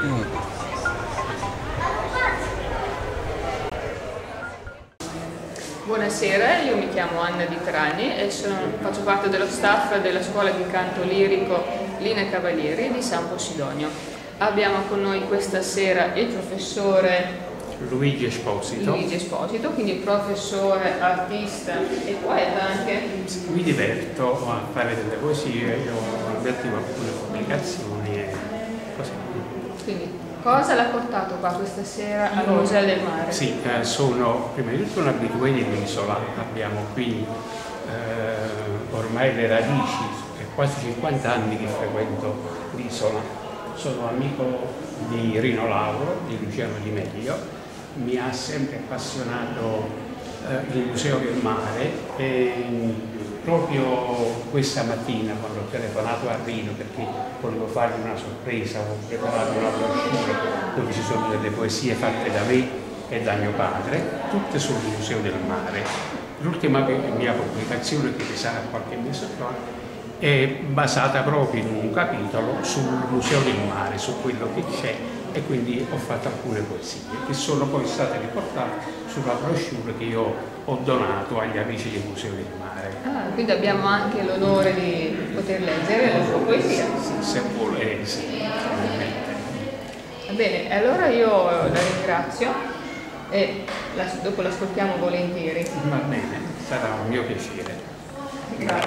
Mm. Buonasera, io mi chiamo Anna Di Trani e sono, faccio parte dello staff della scuola di canto lirico Line Cavalieri di San Posidonio. Abbiamo con noi questa sera il professore Luigi Esposito. Luigi Esposito, quindi professore, artista e poeta anche. Mi diverto a fare delle poesie, ho un obiettivo alcune pubblicazioni così. Quindi cosa l'ha portato qua questa sera al Museo del Mare? Sì, eh, sono prima di tutto un abitué dell'isola, abbiamo qui eh, ormai le radici, è quasi 50 anni che frequento l'isola, sono amico di Rino Lauro, di Luciano Di Meglio, mi ha sempre appassionato eh, il Museo del Mare e proprio questa mattina quando ho telefonato a Rino perché volevo fargli una sorpresa, ho preparato una brochure dove ci sono delle poesie fatte da me e da mio padre, tutte sul Museo del Mare. L'ultima mia pubblicazione che sarà qualche mese fa è basata proprio in un capitolo sul Museo del Mare, su quello che c'è e quindi ho fatto alcune poesie che sono poi state riportate sulla brochure che io ho donato agli amici del Museo del Mare. Ah, quindi abbiamo anche l'onore di poter leggere la sua poesia. Sì, se vuole, sì. Va bene, allora io la ringrazio e la, dopo l'ascoltiamo volentieri. Va bene, sarà un mio piacere. Grazie.